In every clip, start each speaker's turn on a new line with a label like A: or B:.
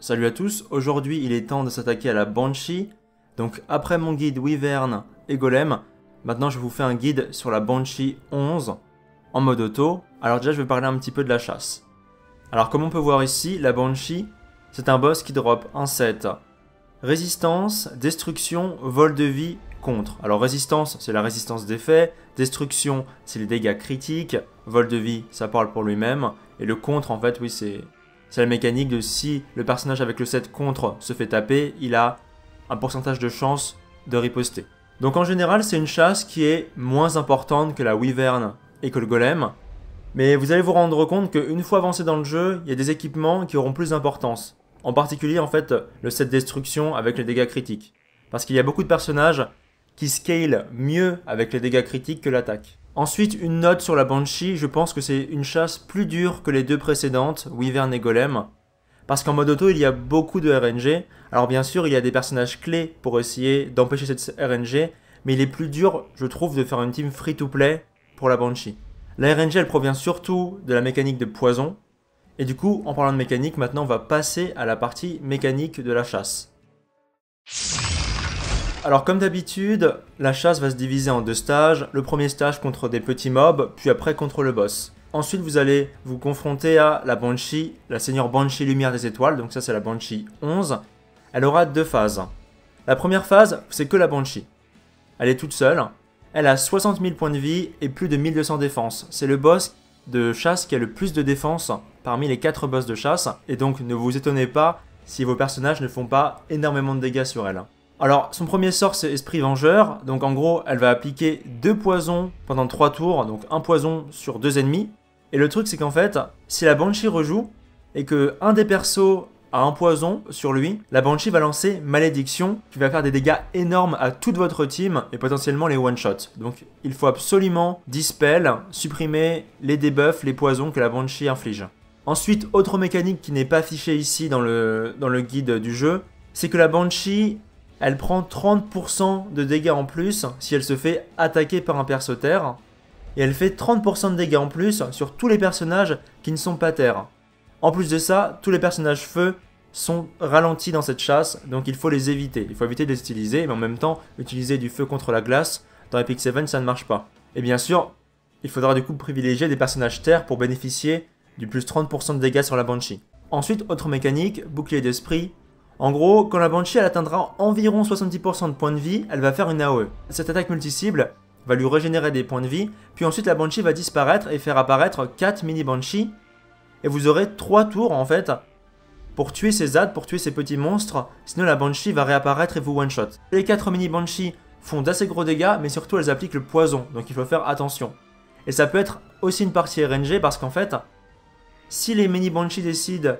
A: Salut à tous, aujourd'hui il est temps de s'attaquer à la Banshee. Donc après mon guide Wyvern et Golem, maintenant je vous fais un guide sur la Banshee 11 en mode auto. Alors déjà je vais parler un petit peu de la chasse. Alors comme on peut voir ici, la Banshee, c'est un boss qui drop un set résistance, destruction, vol de vie, contre. Alors résistance, c'est la résistance d'effet, destruction, c'est les dégâts critiques, vol de vie, ça parle pour lui-même, et le contre en fait, oui c'est c'est la mécanique de si le personnage avec le set contre se fait taper, il a un pourcentage de chance de riposter. Donc en général, c'est une chasse qui est moins importante que la Wyvern et que le Golem. Mais vous allez vous rendre compte qu'une fois avancé dans le jeu, il y a des équipements qui auront plus d'importance. En particulier, en fait, le set destruction avec les dégâts critiques. Parce qu'il y a beaucoup de personnages qui scale mieux avec les dégâts critiques que l'attaque. Ensuite, une note sur la Banshee, je pense que c'est une chasse plus dure que les deux précédentes, Wyvern et Golem. Parce qu'en mode auto, il y a beaucoup de RNG. Alors bien sûr, il y a des personnages clés pour essayer d'empêcher cette RNG, mais il est plus dur, je trouve, de faire une team free-to-play pour la Banshee. La RNG, elle provient surtout de la mécanique de poison. Et du coup, en parlant de mécanique, maintenant on va passer à la partie mécanique de la chasse. Alors comme d'habitude, la chasse va se diviser en deux stages. Le premier stage contre des petits mobs, puis après contre le boss. Ensuite, vous allez vous confronter à la Banshee, la Seigneur Banshee Lumière des Étoiles, donc ça c'est la Banshee 11. Elle aura deux phases. La première phase, c'est que la Banshee. Elle est toute seule. Elle a 60 000 points de vie et plus de 1200 défense. C'est le boss de chasse qui a le plus de défense parmi les 4 boss de chasse. Et donc ne vous étonnez pas si vos personnages ne font pas énormément de dégâts sur elle. Alors, son premier sort, c'est Esprit Vengeur. Donc, en gros, elle va appliquer deux poisons pendant trois tours. Donc, un poison sur deux ennemis. Et le truc, c'est qu'en fait, si la Banshee rejoue et que un des persos a un poison sur lui, la Banshee va lancer Malédiction qui va faire des dégâts énormes à toute votre team et potentiellement les one-shot. Donc, il faut absolument dispel, supprimer les debuffs, les poisons que la Banshee inflige. Ensuite, autre mécanique qui n'est pas affichée ici dans le guide du jeu, c'est que la Banshee elle prend 30% de dégâts en plus si elle se fait attaquer par un perso terre. Et elle fait 30% de dégâts en plus sur tous les personnages qui ne sont pas terre. En plus de ça, tous les personnages feu sont ralentis dans cette chasse, donc il faut les éviter. Il faut éviter de les utiliser, mais en même temps, utiliser du feu contre la glace, dans Epic 7 ça ne marche pas. Et bien sûr, il faudra du coup privilégier des personnages terre pour bénéficier du plus 30% de dégâts sur la Banshee. Ensuite, autre mécanique, bouclier d'esprit, en gros, quand la Banshee atteindra environ 70% de points de vie, elle va faire une AOE. Cette attaque multi-cible va lui régénérer des points de vie, puis ensuite la Banshee va disparaître et faire apparaître 4 mini Banshee, et vous aurez 3 tours en fait pour tuer ces ZAD, pour tuer ces petits monstres, sinon la Banshee va réapparaître et vous one-shot. Les 4 mini Banshee font d'assez gros dégâts, mais surtout elles appliquent le poison, donc il faut faire attention. Et ça peut être aussi une partie RNG parce qu'en fait, si les mini Banshee décident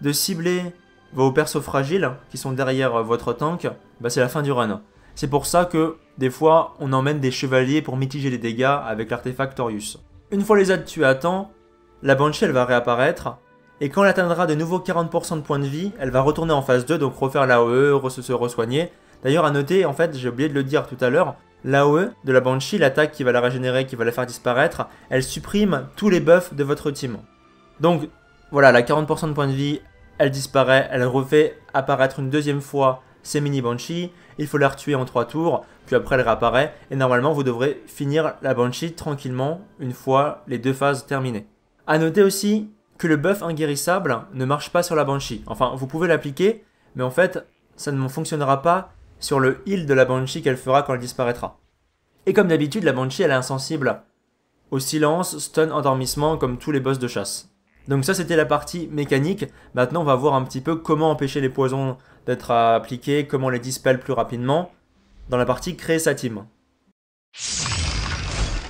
A: de cibler vos persos fragiles qui sont derrière votre tank, bah c'est la fin du run. C'est pour ça que des fois on emmène des chevaliers pour mitiger les dégâts avec l'artefact Torius. Une fois les ZAD tués à temps, la Banshee elle va réapparaître, et quand elle atteindra de nouveau 40% de points de vie, elle va retourner en phase 2, donc refaire l'AOE, se, se re-soigner. D'ailleurs à noter, en fait j'ai oublié de le dire tout à l'heure, l'AOE de la Banshee, l'attaque qui va la régénérer, qui va la faire disparaître, elle supprime tous les buffs de votre team. Donc voilà, la 40% de points de vie, elle disparaît, elle refait apparaître une deuxième fois ses mini Banshee, il faut la retuer en trois tours, puis après elle réapparaît, et normalement vous devrez finir la Banshee tranquillement une fois les deux phases terminées. A noter aussi que le buff inguérissable ne marche pas sur la Banshee. Enfin, vous pouvez l'appliquer, mais en fait, ça ne fonctionnera pas sur le heal de la Banshee qu'elle fera quand elle disparaîtra. Et comme d'habitude, la Banshee elle est insensible au silence, stun, endormissement comme tous les boss de chasse. Donc ça c'était la partie mécanique. Maintenant on va voir un petit peu comment empêcher les poisons d'être appliqués, comment les dispel plus rapidement dans la partie créer sa team.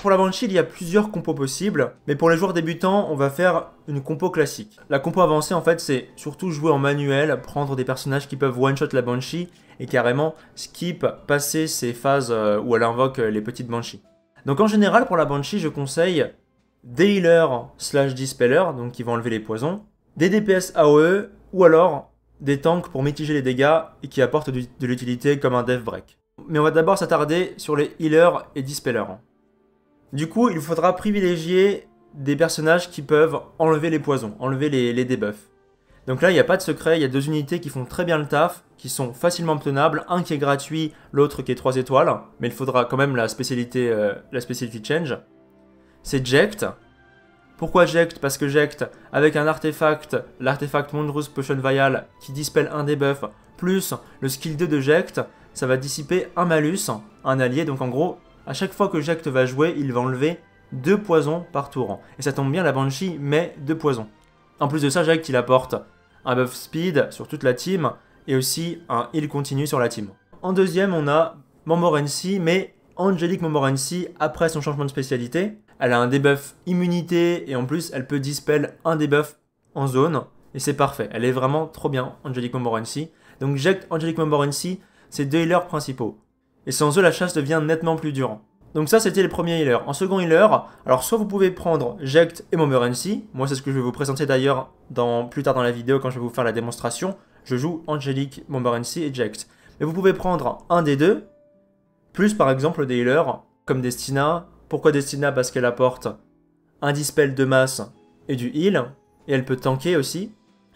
A: Pour la Banshee, il y a plusieurs compos possibles, mais pour les joueurs débutants, on va faire une compo classique. La compo avancée, en fait, c'est surtout jouer en manuel, prendre des personnages qui peuvent one-shot la Banshee, et carrément skip, passer ces phases euh, où elle invoque les petites Banshees. Donc en général, pour la Banshee, je conseille des healers slash dispellers, donc qui vont enlever les poisons, des DPS AOE, ou alors des tanks pour mitiger les dégâts et qui apportent de l'utilité comme un dev break. Mais on va d'abord s'attarder sur les healers et dispellers. Du coup, il faudra privilégier des personnages qui peuvent enlever les poisons, enlever les, les debuffs. Donc là, il n'y a pas de secret, il y a deux unités qui font très bien le taf, qui sont facilement obtenables, un qui est gratuit, l'autre qui est 3 étoiles, mais il faudra quand même la spécialité, euh, la spécialité change. C'est Ject. Pourquoi Ject? Parce que Ject, avec un artefact, l'artefact Monstrous Potion Vial, qui dispelle un debuff, plus le skill 2 de Ject, ça va dissiper un malus, un allié, donc en gros, à chaque fois que Ject va jouer, il va enlever deux poisons par tour. Et ça tombe bien, la Banshee met deux poisons. En plus de ça, Ject il apporte un buff speed sur toute la team et aussi un heal continu sur la team. En deuxième, on a Momorency, mais Angelique Momorency après son changement de spécialité. Elle a un debuff immunité et en plus elle peut dispel un debuff en zone et c'est parfait. Elle est vraiment trop bien, Angelique Momorency. Donc Ject, Angelique Momorency, c'est deux healers principaux. Et sans eux, la chasse devient nettement plus dure. Donc ça, c'était les premiers healers. En second healer, alors soit vous pouvez prendre Ject et Momorency. Moi, c'est ce que je vais vous présenter d'ailleurs plus tard dans la vidéo quand je vais vous faire la démonstration. Je joue Angelique, Momorency et Ject. Mais vous pouvez prendre un des deux, plus par exemple des healers comme Destina. Pourquoi Destina Parce qu'elle apporte un dispel de masse et du heal. Et elle peut tanker aussi.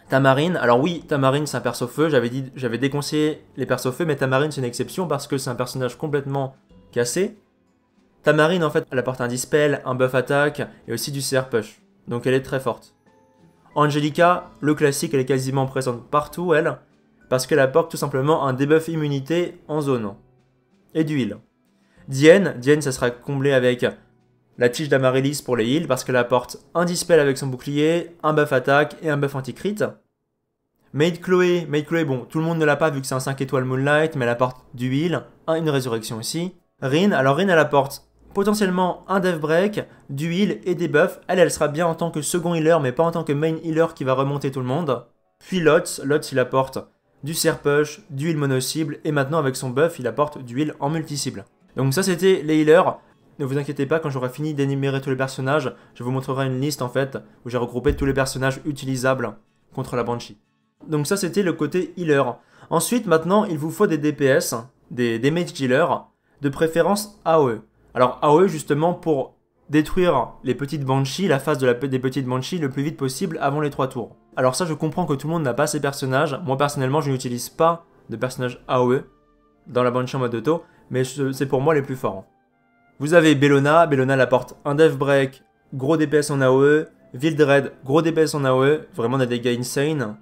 A: Tamarine, alors oui, Tamarine c'est un perso feu, j'avais dit, j'avais déconseillé les persos feu, mais Tamarine c'est une exception parce que c'est un personnage complètement cassé. Tamarine en fait, elle apporte un dispel, un buff attaque et aussi du CR push, donc elle est très forte. Angelica, le classique, elle est quasiment présente partout elle, parce qu'elle apporte tout simplement un debuff immunité en zone et du heal. Diane, Diane ça sera comblé avec la tige d'Amaryllis pour les heals parce qu'elle apporte un dispel avec son bouclier, un buff attaque et un buff anti-crit. Maid Chloé, Maid Chloé, bon, tout le monde ne l'a pas vu que c'est un 5 étoiles Moonlight, mais elle apporte du heal, une résurrection aussi. Rin, alors Rin elle apporte potentiellement un death break, du heal et des buffs. Elle, elle sera bien en tant que second healer, mais pas en tant que main healer qui va remonter tout le monde. Puis Lots, Lots il apporte du serpush, du heal mono-cible, et maintenant avec son buff, il apporte du heal en multi-cible. Donc ça c'était les healers. Ne vous inquiétez pas, quand j'aurai fini d'énumérer tous les personnages, je vous montrerai une liste en fait où j'ai regroupé tous les personnages utilisables contre la Banshee. Donc ça c'était le côté healer. Ensuite maintenant il vous faut des DPS, des damage dealers, de préférence AOE. Alors AOE justement pour détruire les petites Banshees, la phase des petites Banshees le plus vite possible avant les 3 tours. Alors ça je comprends que tout le monde n'a pas ces personnages, moi personnellement je n'utilise pas de personnages AOE dans la Banshee en mode auto, mais c'est pour moi les plus forts. Vous avez Bellona, Bellona elle apporte un Death Break, gros DPS en AOE, Vildred, gros DPS en AOE, vraiment des dégâts insane.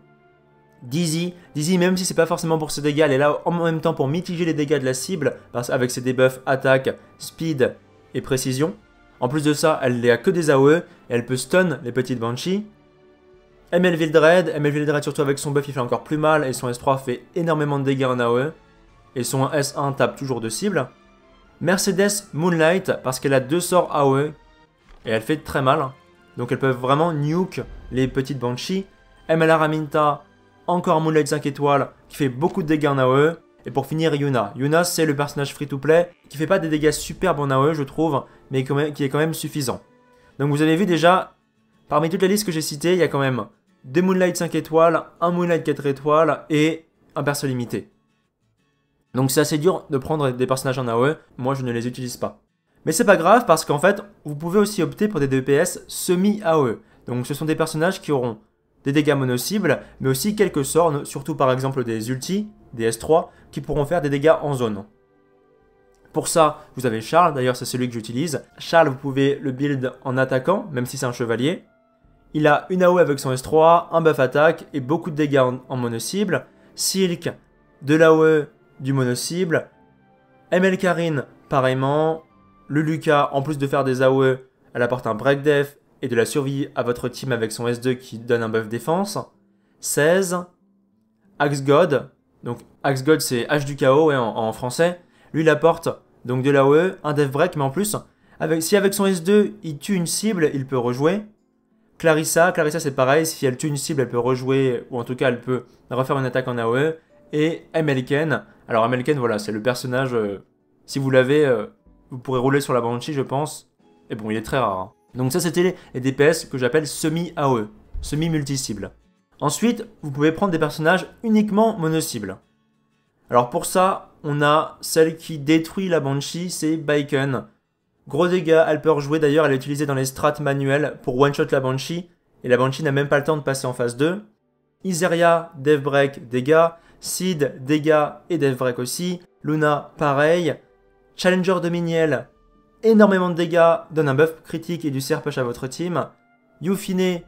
A: Dizzy, Dizzy même si c'est pas forcément pour ses dégâts, elle est là en même temps pour mitiger les dégâts de la cible, parce avec ses debuffs attaque, speed et précision. En plus de ça, elle n'a que des AOE, elle peut stun les petites Banshees. ML Vildred, ML Vildred surtout avec son buff il fait encore plus mal, et son S3 fait énormément de dégâts en AOE, et son S1 tape toujours de cible. Mercedes Moonlight parce qu'elle a deux sorts AOE et elle fait très mal. Donc elles peuvent vraiment nuke les petites Banshee. MLR Aminta, encore Moonlight 5 étoiles qui fait beaucoup de dégâts en AOE. Et pour finir, Yuna. Yuna, c'est le personnage free-to-play qui fait pas des dégâts superbes en AOE, je trouve, mais qui est quand même suffisant. Donc vous avez vu déjà, parmi toutes les listes que j'ai citées, il y a quand même deux Moonlight 5 étoiles, un Moonlight 4 étoiles et un perso limité. Donc c'est assez dur de prendre des personnages en AOE, moi je ne les utilise pas. Mais c'est pas grave parce qu'en fait, vous pouvez aussi opter pour des DPS semi-AOE. Donc ce sont des personnages qui auront des dégâts mono-cibles, mais aussi quelques sorts, surtout par exemple des ultis, des S3, qui pourront faire des dégâts en zone. Pour ça, vous avez Charles, d'ailleurs c'est celui que j'utilise. Charles, vous pouvez le build en attaquant, même si c'est un chevalier. Il a une AOE avec son S3, un buff attaque et beaucoup de dégâts en, en mono-cible. Silk, de l'AOE du mono-cible. ML Karine, pareillement. Le Lucas, en plus de faire des AOE, elle apporte un break def et de la survie à votre team avec son S2 qui donne un buff défense. 16. Axe God, donc Axe God c'est H du chaos en, français. Lui il apporte donc de l'AOE, un def break, mais en plus, avec, si avec son S2 il tue une cible, il peut rejouer. Clarissa, Clarissa c'est pareil, si elle tue une cible, elle peut rejouer, ou en tout cas elle peut refaire une attaque en AOE. Et Ken, alors Amelken, voilà, c'est le personnage, euh, si vous l'avez, euh, vous pourrez rouler sur la Banshee, je pense. Et bon, il est très rare. Hein. Donc ça, c'était les, DPS que j'appelle semi-AOE, semi-multi-cible. Ensuite, vous pouvez prendre des personnages uniquement mono-cible. Alors pour ça, on a celle qui détruit la Banshee, c'est Bacon. Gros dégâts, elle peut rejouer d'ailleurs, elle est utilisée dans les strats manuels pour one-shot la Banshee, et la Banshee n'a même pas le temps de passer en phase 2. Iseria, Dev Break, dégâts. Sid, dégâts et Dev Break aussi. Luna, pareil. Challenger de Miniel, énormément de dégâts, donne un buff critique et du serpush à votre team. Yufine,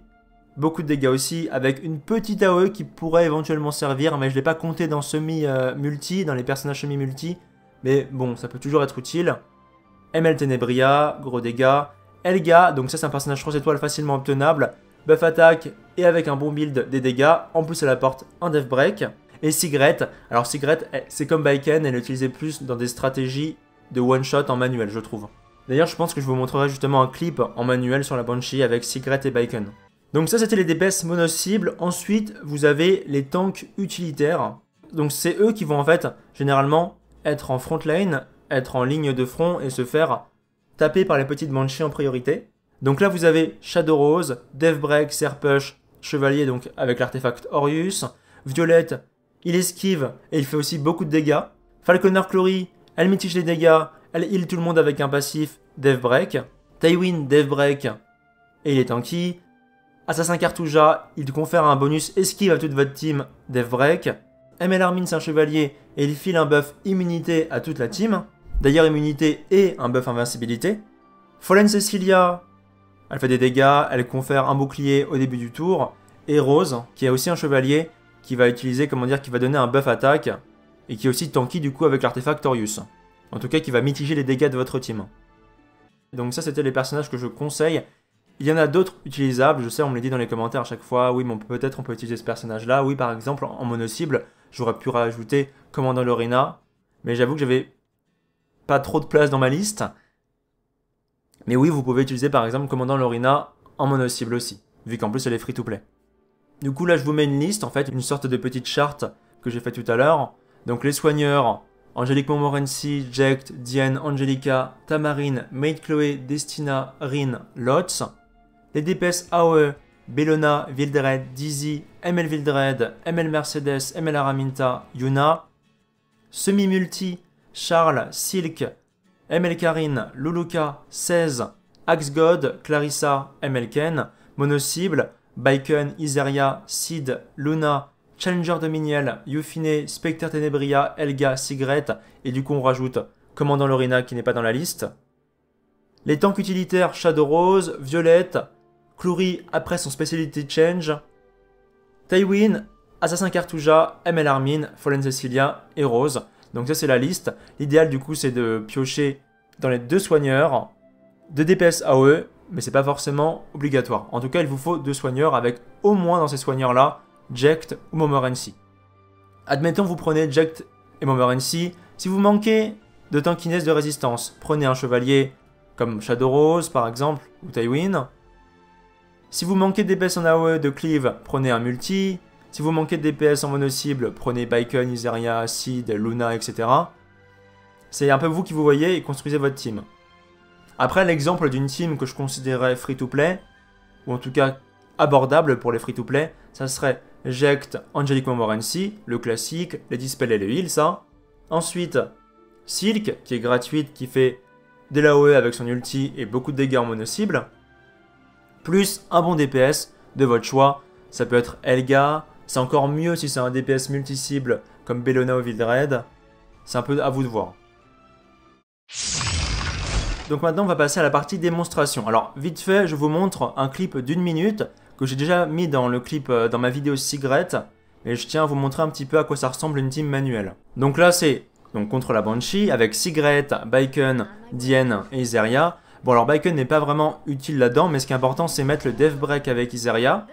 A: beaucoup de dégâts aussi, avec une petite AOE qui pourrait éventuellement servir, mais je ne l'ai pas compté dans semi-multi, dans les personnages semi-multi. Mais bon, ça peut toujours être utile. ML Tenebria, gros dégâts. Elga, donc ça c'est un personnage 3 étoiles facilement obtenable. Buff attaque et avec un bon build des dégâts. En plus elle apporte un death break. Et Sigret, alors Sigret c'est comme Baiken, elle utilisée plus dans des stratégies de one shot en manuel je trouve. D'ailleurs je pense que je vous montrerai justement un clip en manuel sur la Banshee avec Sigret et Baiken. Donc ça c'était les DPS mono-cibles. Ensuite vous avez les tanks utilitaires. Donc c'est eux qui vont en fait généralement être en front lane, être en ligne de front et se faire taper par les petites Banshees en priorité. Donc là vous avez Shadow Rose, Deathbreak, Serpush, Chevalier donc avec l'artefact Orius, Violette, il esquive et il fait aussi beaucoup de dégâts. Falconer Clory, elle mitige les dégâts, elle heal tout le monde avec un passif Deathbreak. Tywin, Deathbreak et il est tanky. Assassin Cartouja, il confère un bonus esquive à toute votre team Deathbreak. ML Armin c'est un chevalier et il file un buff immunité à toute la team. D'ailleurs immunité et un buff invincibilité. Fallen Cecilia, elle fait des dégâts, elle confère un bouclier au début du tour. Et Rose, qui est aussi un chevalier, qui va utiliser, comment dire, qui va donner un buff attaque. Et qui est aussi tanky du coup avec l'artefact Torius. En tout cas qui va mitiger les dégâts de votre team. Donc ça c'était les personnages que je conseille. Il y en a d'autres utilisables, je sais, on me les dit dans les commentaires à chaque fois, oui, mais peut-être on peut utiliser ce personnage-là. Oui, par exemple, en mono-cible, j'aurais pu rajouter Commandant Lorena, mais j'avoue que j'avais pas trop de place dans ma liste. Mais oui, vous pouvez utiliser par exemple Commandant Lorena en mono-cible aussi, vu qu'en plus elle est free-to-play. Du coup, là, je vous mets une liste, en fait, une sorte de petite charte que j'ai fait tout à l'heure. Donc, les soigneurs, Angélique Montmorency, Ject, Diane, Angelica, Tamarine, Maid Chloé, Destina, Rin, Lotz. Les DPS AOE, Bellona, Vildred, Dizzy, ML Vildred, ML Mercedes, ML Araminta, Yuna. Semi-multi, Charles, Silk, ML Karine, Luluka, 16, Axgod, Clarissa, ML Ken, Monocible, Baiken, Iseria, Sid, Luna, Challenger de Miniel, Yufine, Spectre Tenebria, Elga, Sigret, et du coup on rajoute Commandant Lorina qui n'est pas dans la liste. Les tanks utilitaires Shadow Rose, Violette, Cloury après son spécialité Change, Tywin, Assassin Cartouja, ML Armin, Fallen Cecilia et Rose. Donc ça c'est la liste. L'idéal du coup c'est de piocher dans les deux soigneurs, deux DPS AOE, mais c'est pas forcément obligatoire. En tout cas il vous faut deux soigneurs avec au moins dans ces soigneurs là, Ject ou Momorency. Admettons vous prenez Ject et Momorency. Si vous manquez de tankiness de résistance, prenez un chevalier comme Shadow Rose par exemple, ou Tywin. Si vous manquez de DPS en AOE de cleave, prenez un multi. Si vous manquez de DPS en mono-cible, prenez Bacon, Iseria, Seed, Luna, etc. C'est un peu vous qui vous voyez et construisez votre team. Après, l'exemple d'une team que je considérais free-to-play, ou en tout cas abordable pour les free-to-play, ça serait Ject, Angelic Momorency, le classique, les dispels et les heals, ça. Ensuite, Silk, qui est gratuite, qui fait de l'AOE avec son ulti et beaucoup de dégâts en mono-cible. Plus un bon DPS de votre choix. Ça peut être Elga, c'est encore mieux si c'est un DPS multi-cible comme Bellona ou Vildred. C'est un peu à vous de voir. Donc maintenant on va passer à la partie démonstration. Alors vite fait je vous montre un clip d'une minute que j'ai déjà mis dans le clip euh, dans ma vidéo Cigarette et je tiens à vous montrer un petit peu à quoi ça ressemble une team manuelle. Donc là c'est donc contre la Banshee avec Cigarette, Bacon, Diane et Iseria. Bon alors Bacon n'est pas vraiment utile là-dedans mais ce qui est important c'est mettre le Death Break avec Iseria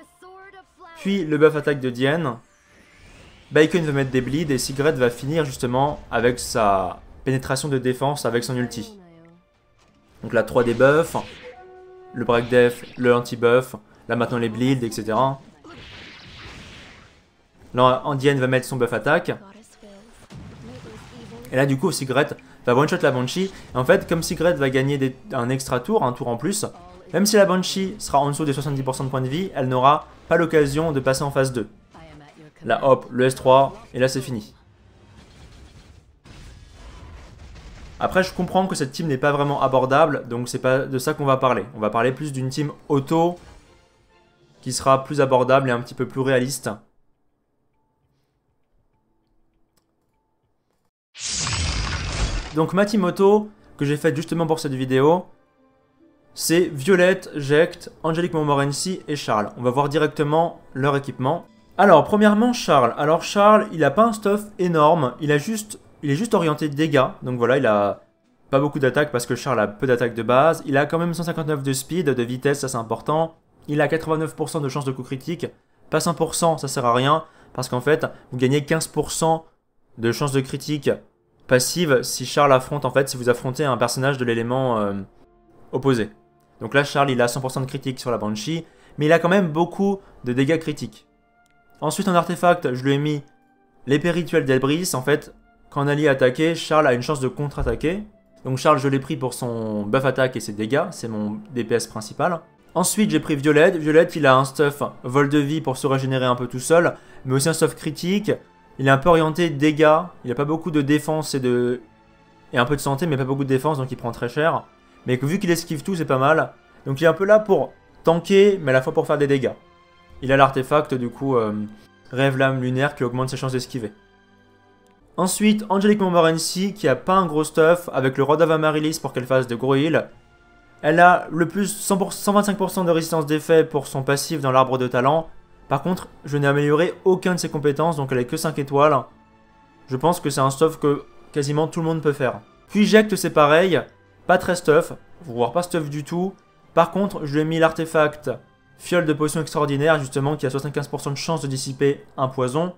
A: puis le buff attaque de Diane. Bacon va mettre des bleeds et Sigret va finir justement avec sa pénétration de défense avec son ulti. Donc là 3 debuffs, le break def, le anti-buff, là maintenant les bleeds, etc. Là Diane va mettre son buff attaque. Et là du coup Sigret va one-shot la Banshee. Et en fait comme Sigret va gagner un extra tour, un tour en plus, même si la Banshee sera en dessous des 70% de points de vie, elle n'aura pas l'occasion de passer en phase 2. Là hop, le S3, et là c'est fini. Après, je comprends que cette team n'est pas vraiment abordable, donc c'est pas de ça qu'on va parler. On va parler plus d'une team auto qui sera plus abordable et un petit peu plus réaliste. Donc ma team auto que j'ai faite justement pour cette vidéo, c'est Violette, Ject, Angélique Montmorency et Charles. On va voir directement leur équipement. Alors, premièrement, Charles. Alors, Charles, il a pas un stuff énorme, il a juste il est juste orienté dégâts. Donc voilà, il a pas beaucoup d'attaques parce que Charles a peu d'attaques de base. Il a quand même 159 de speed, de vitesse, ça c'est important. Il a 89% de chance de coup critique. Pas 100%, ça sert à rien. Parce qu'en fait, vous gagnez 15% de chance de critique passive si Charles affronte, en fait, si vous affrontez un personnage de l'élément euh, opposé. Donc là, Charles, il a 100% de critique sur la Banshee, mais il a quand même beaucoup de dégâts critiques. Ensuite, en artefact, je lui ai mis l'épée rituelle d'Elbris. En fait, quand un allié attaqué, Charles a une chance de contre-attaquer. Donc Charles, je l'ai pris pour son buff attaque et ses dégâts, c'est mon DPS principal. Ensuite, j'ai pris Violette. Violette, il a un stuff vol de vie pour se régénérer un peu tout seul, mais aussi un stuff critique. Il est un peu orienté dégâts, il a pas beaucoup de défense et de et un peu de santé, mais pas beaucoup de défense, donc il prend très cher. Mais vu qu'il esquive tout, c'est pas mal. Donc il est un peu là pour tanker, mais à la fois pour faire des dégâts. Il a l'artefact, du coup, euh, Rêve Lame Lunaire qui augmente ses chances d'esquiver. Ensuite, Angelique Montmorency qui a pas un gros stuff avec le Rod of Amaryllis pour qu'elle fasse de gros heals. Elle a le plus 125% de résistance d'effet pour son passif dans l'arbre de talent. Par contre, je n'ai amélioré aucun de ses compétences, donc elle a que 5 étoiles. Je pense que c'est un stuff que quasiment tout le monde peut faire. Puis Ject, c'est pareil, pas très stuff, voire pas stuff du tout. Par contre, je lui ai mis l'artefact Fiole de potion extraordinaire, justement, qui a 75% de chance de dissiper un poison.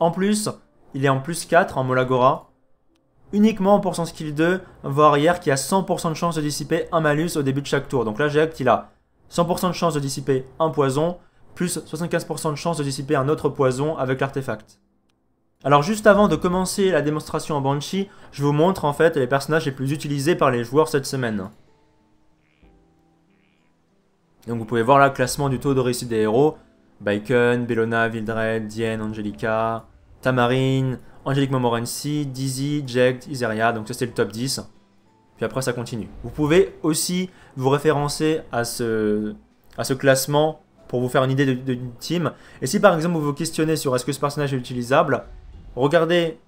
A: En plus, il est en plus 4 en Molagora. Uniquement pour son skill 2, voire arrière, qui a 100% de chance de dissiper un malus au début de chaque tour. Donc là, j'ai il a 100% de chance de dissiper un poison, plus 75% de chance de dissiper un autre poison avec l'artefact. Alors juste avant de commencer la démonstration en Banshee, je vous montre en fait les personnages les plus utilisés par les joueurs cette semaine. Donc vous pouvez voir là le classement du taux de réussite des héros. Bacon, Bellona, Vildred, Diane, Angelica, Tamarine, Angelique Momorency, Dizzy, Jagged, Iseria. Donc ça c'est le top 10. Puis après ça continue. Vous pouvez aussi vous référencer à ce, classement pour vous faire une idée d'une team. Et si par exemple vous vous questionnez sur est-ce que ce personnage est utilisable, regardez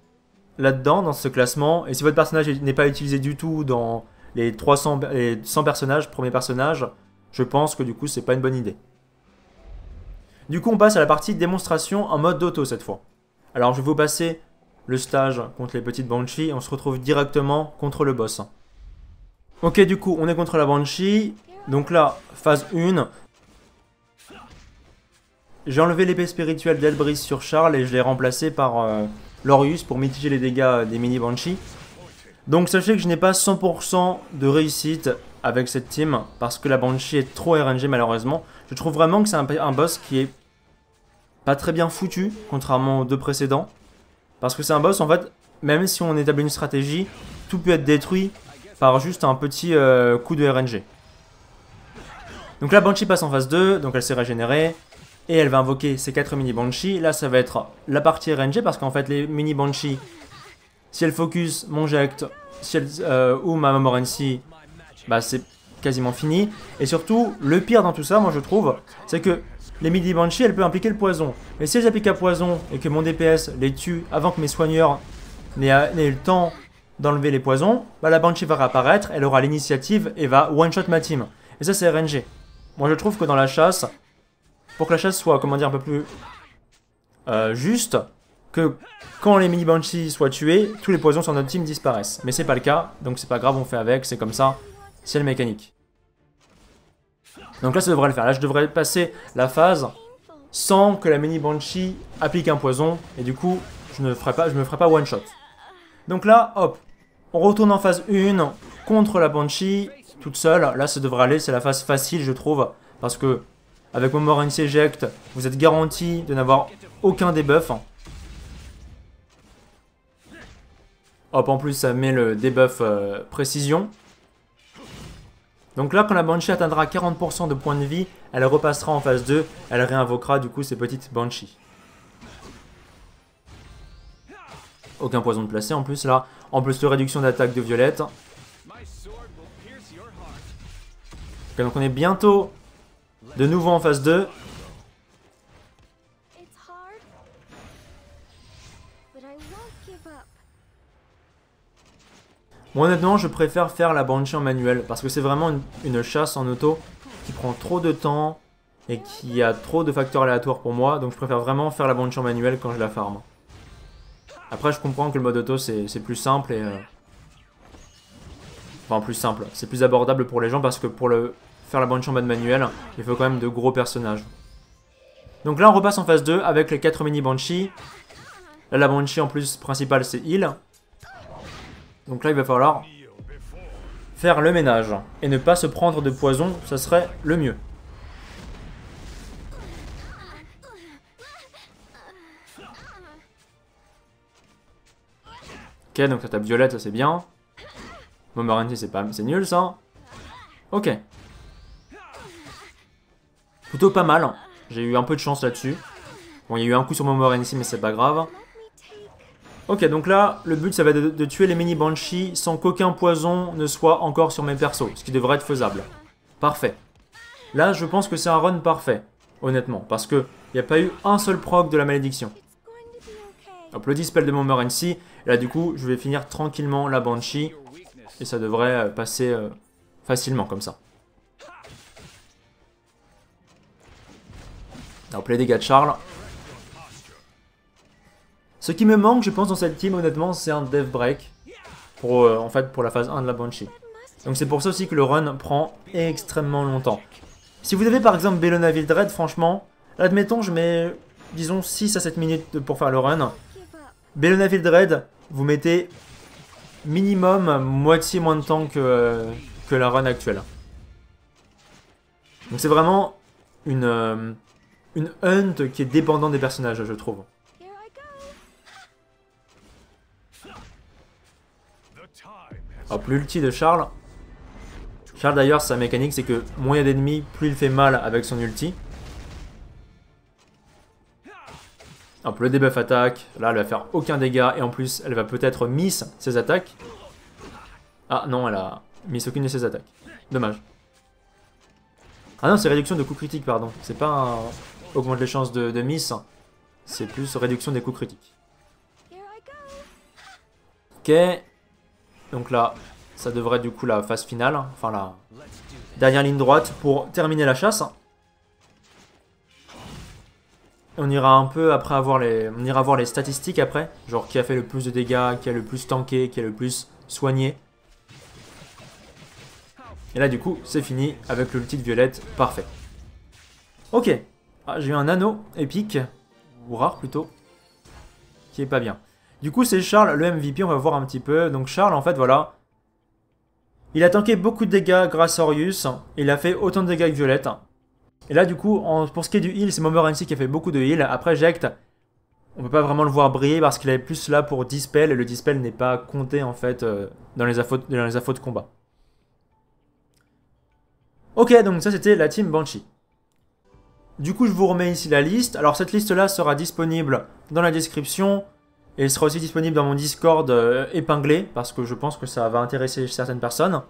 A: là-dedans, dans ce classement, et si votre personnage n'est pas utilisé du tout dans les 300, les 100 personnages, premiers personnages, je pense que du coup c'est pas une bonne idée. Du coup on passe à la partie démonstration en mode d'auto cette fois. Alors je vais vous passer le stage contre les petites Banshee et on se retrouve directement contre le boss. Ok du coup on est contre la Banshee, donc là phase 1, j'ai enlevé l'épée spirituelle d'Elbris sur Charles et je l'ai remplacé par euh, Lorius pour mitiger les dégâts des mini Banshee. Donc sachez que je n'ai pas 100% de réussite avec cette team parce que la Banshee est trop RNG malheureusement. Je trouve vraiment que c'est un, boss qui est pas très bien foutu contrairement aux deux précédents. Parce que c'est un boss en fait, même si on établit une stratégie, tout peut être détruit par juste un petit euh, coup de RNG. Donc la Banshee passe en phase 2, donc elle s'est régénérée et elle va invoquer ses 4 mini Banshee. Là, ça va être la partie RNG parce qu'en fait, les mini Banshee, si elle focus mon Ject si euh, ou ma Momorency, bah c'est quasiment fini. Et surtout, le pire dans tout ça, moi je trouve, c'est que les mini Banshee, elle peut impliquer le poison. Mais si elles appliquent un poison et que mon DPS les tue avant que mes soigneurs n'aient le temps d'enlever les poisons, bah la Banshee va réapparaître, elle aura l'initiative et va one-shot ma team. Et ça, c'est RNG. Moi, je trouve que dans la chasse, pour que la chasse soit, comment dire, un peu plus euh, juste, que quand les mini Banshee soient tués, tous les poisons sur notre team disparaissent. Mais c'est pas le cas, donc c'est pas grave, on fait avec, c'est comme ça, c'est le mécanique. Donc là, ça devrait le faire. Là, je devrais passer la phase sans que la mini Banshee applique un poison, et du coup, je ne ferai pas, je me ferai pas one shot. Donc là, hop, on retourne en phase 1 contre la Banshee, toute seule. Là, ça devrait aller, c'est la phase facile, je trouve, parce que avec Momoran Eject, vous êtes garanti de n'avoir aucun debuff. Hop, en plus, ça met le debuff euh, précision. Donc là, quand la Banshee atteindra 40% de points de vie, elle repassera en phase 2. Elle réinvoquera du coup ses petites Banshee. Aucun poison de placé en plus là. En plus de réduction d'attaque de violette. Donc on est bientôt de nouveau en phase 2. Moi honnêtement je préfère faire la Banshee en manuel parce que c'est vraiment une, chasse en auto qui prend trop de temps et qui a trop de facteurs aléatoires pour moi donc je préfère vraiment faire la Banshee en manuel quand je la farm. Après je comprends que le mode auto c'est plus simple et... Euh, enfin plus simple, c'est plus abordable pour les gens parce que pour le faire la Banshee en mode manuel il faut quand même de gros personnages. Donc là on repasse en phase 2 avec les 4 mini Banshee. Là la Banshee en plus principale c'est heal. Donc là il va falloir faire le ménage et ne pas se prendre de poison, ça serait le mieux. Ok, donc ça tape violette, ça c'est bien. Momoranti c'est pas c'est nul ça. Ok. Plutôt pas mal. J'ai eu un peu de chance là-dessus. Bon, il y a eu un coup sur Momoranti mais c'est pas grave. Ok, donc là, le but, ça va être de, tuer les mini Banshee sans qu'aucun poison ne soit encore sur mes persos, ce qui devrait être faisable. Parfait. Là, je pense que c'est un run parfait, honnêtement, parce que il n'y a pas eu un seul proc de la malédiction. Hop, le dispel de Montmorency, et là, du coup, je vais finir tranquillement la Banshee, et ça devrait euh, passer euh, facilement, comme ça. Hop, les dégâts de Charles. Ce qui me manque, je pense, dans cette team, honnêtement, c'est un dev break. Pour, euh, en fait, pour la phase 1 de la Banshee. Donc c'est pour ça aussi que le run prend extrêmement longtemps. Si vous avez par exemple Bellona Vildred, franchement, admettons, je mets, disons, 6 à 7 minutes pour faire le run. Bellona Vildred, vous mettez minimum moitié moins de temps que, que la run actuelle. Donc c'est vraiment une, euh, une hunt qui est dépendante des personnages, je trouve. Hop, l'ulti de Charles. Charles d'ailleurs, sa mécanique, c'est que moins il y a d'ennemis, plus il fait mal avec son ulti. Hop, le debuff attaque. Là, elle va faire aucun dégât. Et en plus, elle va peut-être miss ses attaques. Ah non, elle a miss aucune de ses attaques. Dommage. Ah non, c'est réduction de coups critiques, pardon. C'est pas augmente les chances de, de miss. C'est plus réduction des coups critiques. Ok. Donc là, ça devrait être du coup la phase finale, enfin la dernière ligne droite pour terminer la chasse. On ira un peu après avoir les, on ira voir les statistiques après, genre qui a fait le plus de dégâts, qui a le plus tanké, qui a le plus soigné. Et là du coup, c'est fini avec le de violette, parfait. Ok, ah, j'ai eu un anneau épique, ou rare plutôt, qui est pas bien. Du coup, c'est Charles, le MVP, on va voir un petit peu. Donc Charles, en fait, voilà. Il a tanké beaucoup de dégâts grâce à Orius. Il a fait autant de dégâts que Violette. Et là, du coup, pour ce qui est du heal, c'est Momorancy qui a fait beaucoup de heal. Après, Ject, on peut pas vraiment le voir briller parce qu'il est plus là pour Dispel. Et le Dispel n'est pas compté, en fait, euh, dans les infos, dans les infos de combat. Ok, donc ça, c'était la team Banshee. Du coup, je vous remets ici la liste. Alors, cette liste-là sera disponible dans la description. Et il sera aussi disponible dans mon Discord euh, épinglé, parce que je pense que ça va intéresser certaines personnes.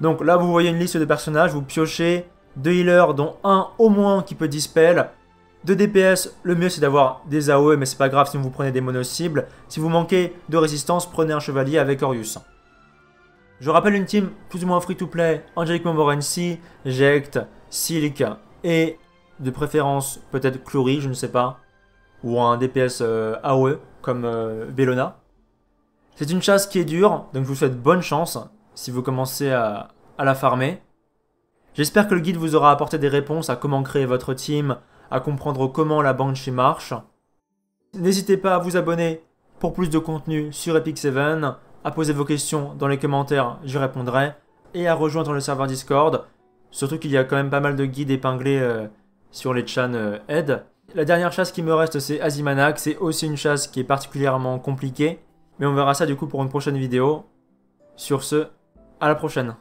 A: Donc là, vous voyez une liste de personnages, vous piochez deux healers, dont un au moins qui peut dispel. Deux DPS, le mieux c'est d'avoir des AOE, mais c'est pas grave si vous prenez des mono-cibles. Si vous manquez de résistance, prenez un chevalier avec Orius. Je rappelle une team plus ou moins free-to-play, Angelic Momorency, Ject, Silk et de préférence peut-être Clory, je ne sais pas, ou un DPS euh, AOE comme euh, Bellona. C'est une chasse qui est dure, donc je vous souhaite bonne chance si vous commencez à, la farmer. J'espère que le guide vous aura apporté des réponses à comment créer votre team, à comprendre comment la Banshee marche. N'hésitez pas à vous abonner pour plus de contenu sur Epic 7, à poser vos questions dans les commentaires, j'y répondrai, et à rejoindre le serveur Discord, surtout qu'il y a quand même pas mal de guides épinglés euh, sur les chans euh. La dernière chasse qui me reste, c'est Azimanak. C'est aussi une chasse qui est particulièrement compliquée. Mais on verra ça du coup pour une prochaine vidéo. Sur ce, à la prochaine.